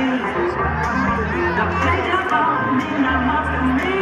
me. Don't play the ball, I must admit.